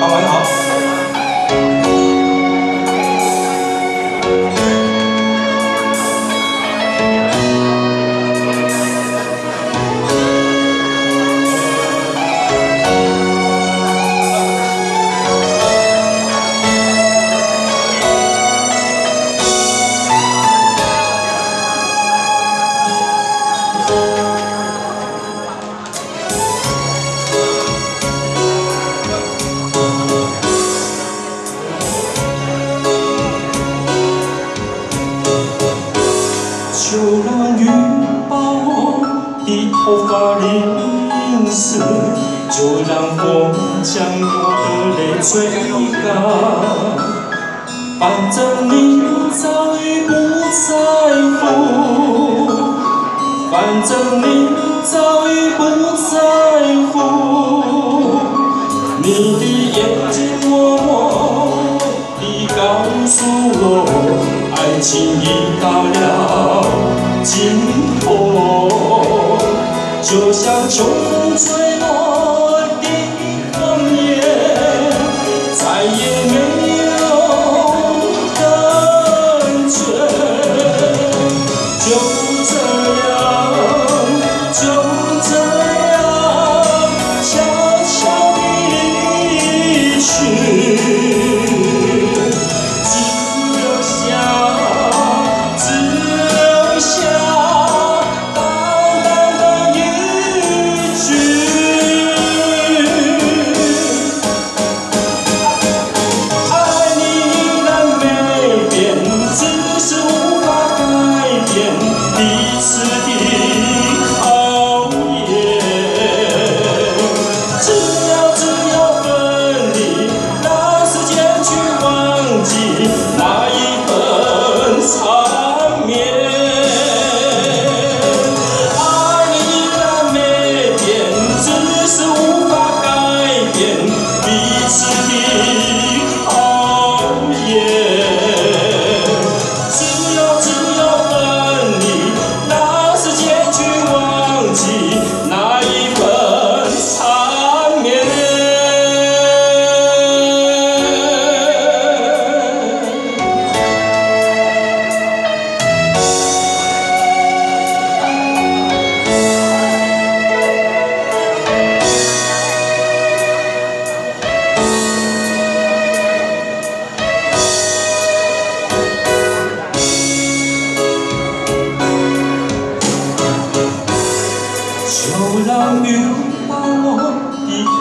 保安，你好。就让雨把我的头发淋湿就让风将我的泪吹干反正你早已不在乎反正你爱情已到了尽头，就像秋风吹落。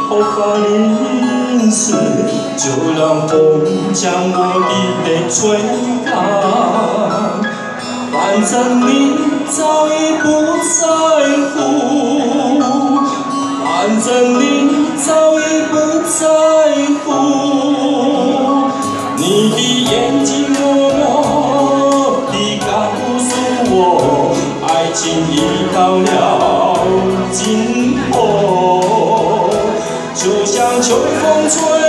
好怕恁死，就让风将我的泪吹干。反正你早已不在乎，反正你早已不在乎。你的眼睛默默地告诉我，爱情已到了尽头。秋风吹。